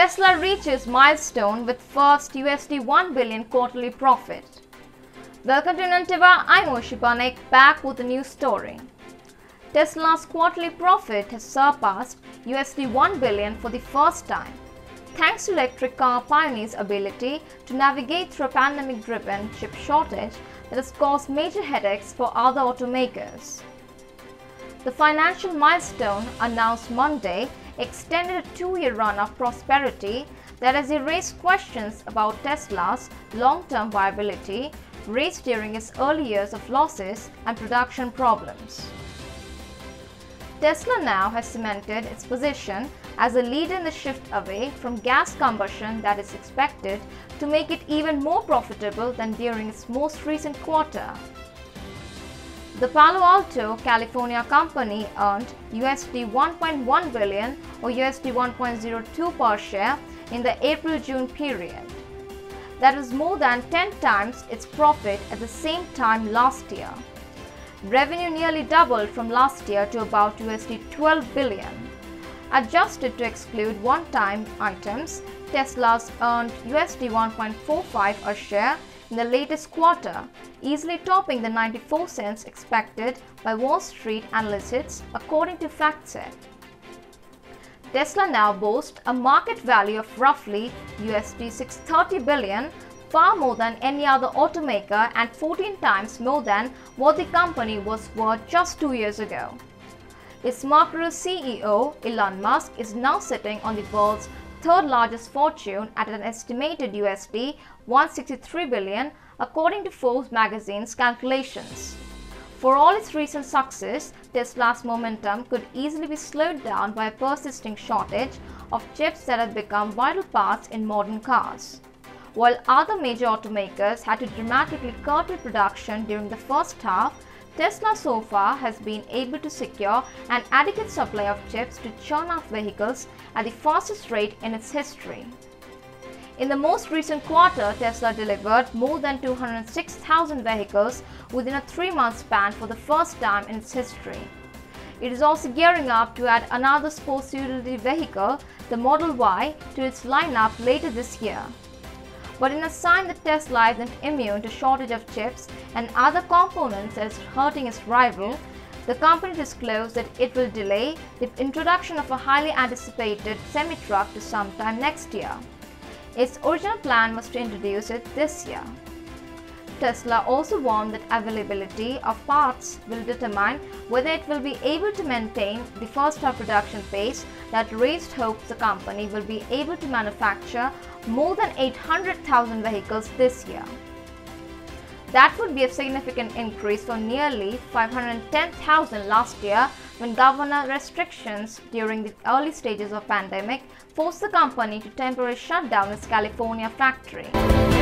Tesla reaches milestone with first USD 1 billion quarterly profit. Welcome to Inventiva, I'm Oishi Banik, back with a new story. Tesla's quarterly profit has surpassed USD 1 billion for the first time, thanks to electric car pioneers' ability to navigate through a pandemic-driven chip shortage that has caused major headaches for other automakers. The financial milestone announced Monday extended a two-year run of prosperity that has erased questions about Tesla's long-term viability raised during its early years of losses and production problems. Tesla now has cemented its position as a leader in the shift away from gas combustion that is expected to make it even more profitable than during its most recent quarter. The Palo Alto, California company earned USD 1.1 billion or USD 1.02 per share in the April-June period. That was more than 10 times its profit at the same time last year. Revenue nearly doubled from last year to about USD 12 billion. Adjusted to exclude one-time items, Tesla's earned USD 1.45 a share in the latest quarter, easily topping the 94 cents expected by Wall Street analysts according to FactSet. Tesla now boasts a market value of roughly USD 630 billion, far more than any other automaker and 14 times more than what the company was worth just two years ago. Its marketable CEO, Elon Musk, is now sitting on the world's third largest fortune at an estimated USD 163 billion according to Forbes magazine's calculations. For all its recent success, Tesla's momentum could easily be slowed down by a persisting shortage of chips that have become vital parts in modern cars. While other major automakers had to dramatically curtail production during the first half, Tesla so far has been able to secure an adequate supply of chips to churn out vehicles at the fastest rate in its history. In the most recent quarter, Tesla delivered more than 206,000 vehicles within a three-month span for the first time in its history. It is also gearing up to add another sports utility vehicle, the Model Y, to its lineup later this year. But in a sign that Tesla isn't immune to shortage of chips and other components is hurting its rival, the company disclosed that it will delay the introduction of a highly anticipated semi-truck to sometime next year. Its original plan was to introduce it this year. Tesla also warned that availability of parts will determine whether it will be able to maintain the first half production pace that raised hopes the company will be able to manufacture more than 800,000 vehicles this year. That would be a significant increase from nearly 510,000 last year when governor restrictions during the early stages of pandemic forced the company to temporarily shut down its California factory.